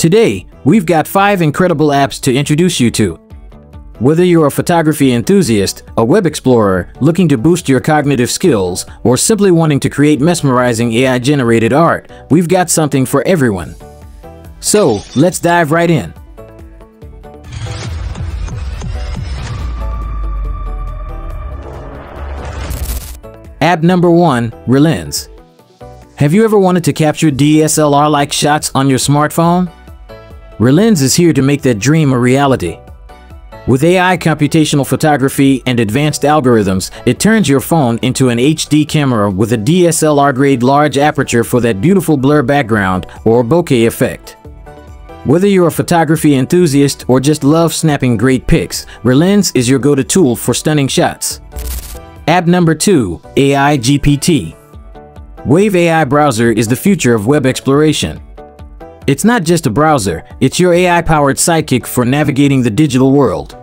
Today, we've got 5 incredible apps to introduce you to. Whether you're a photography enthusiast, a web explorer looking to boost your cognitive skills, or simply wanting to create mesmerizing AI-generated art, we've got something for everyone. So, let's dive right in. App number 1, Relens. Have you ever wanted to capture DSLR-like shots on your smartphone? Relens is here to make that dream a reality. With AI computational photography and advanced algorithms, it turns your phone into an HD camera with a DSLR-grade large aperture for that beautiful blur background or bokeh effect. Whether you're a photography enthusiast or just love snapping great pics, Relens is your go-to tool for stunning shots. App number 2, AI GPT. Wave AI Browser is the future of web exploration. It's not just a browser, it's your AI-powered sidekick for navigating the digital world.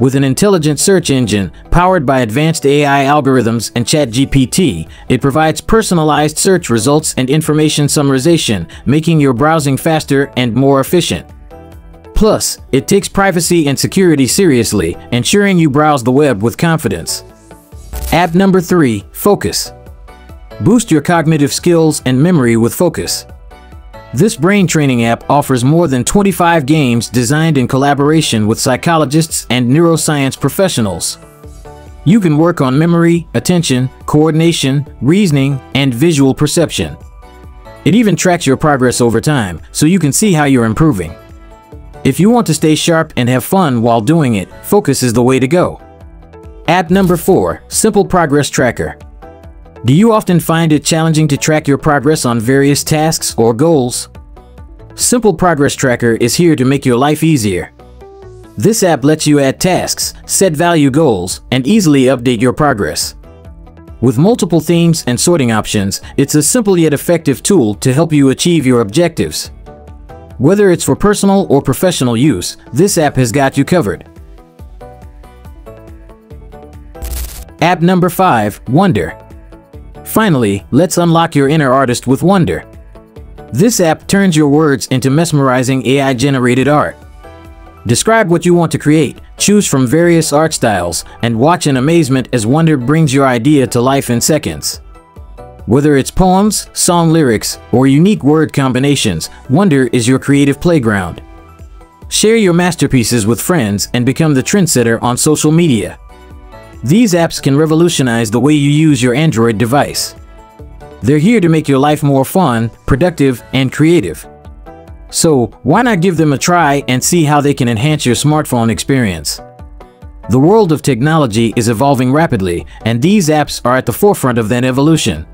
With an intelligent search engine powered by advanced AI algorithms and ChatGPT, it provides personalized search results and information summarization, making your browsing faster and more efficient. Plus, it takes privacy and security seriously, ensuring you browse the web with confidence. App number 3, Focus. Boost your cognitive skills and memory with Focus. This brain training app offers more than 25 games designed in collaboration with psychologists and neuroscience professionals. You can work on memory, attention, coordination, reasoning, and visual perception. It even tracks your progress over time, so you can see how you're improving. If you want to stay sharp and have fun while doing it, Focus is the way to go. App number 4, Simple Progress Tracker. Do you often find it challenging to track your progress on various tasks or goals? Simple Progress Tracker is here to make your life easier. This app lets you add tasks, set value goals, and easily update your progress. With multiple themes and sorting options, it's a simple yet effective tool to help you achieve your objectives. Whether it's for personal or professional use, this app has got you covered. App number 5, Wonder. Finally, let's unlock your inner artist with Wonder. This app turns your words into mesmerizing AI-generated art. Describe what you want to create, choose from various art styles, and watch in amazement as Wonder brings your idea to life in seconds. Whether it's poems, song lyrics, or unique word combinations, Wonder is your creative playground. Share your masterpieces with friends and become the trendsetter on social media. These apps can revolutionize the way you use your Android device. They're here to make your life more fun, productive, and creative. So, why not give them a try and see how they can enhance your smartphone experience? The world of technology is evolving rapidly, and these apps are at the forefront of that evolution.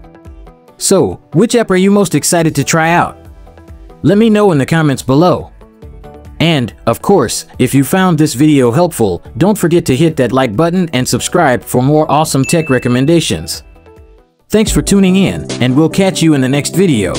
So, which app are you most excited to try out? Let me know in the comments below. And, of course, if you found this video helpful, don't forget to hit that like button and subscribe for more awesome tech recommendations. Thanks for tuning in, and we'll catch you in the next video.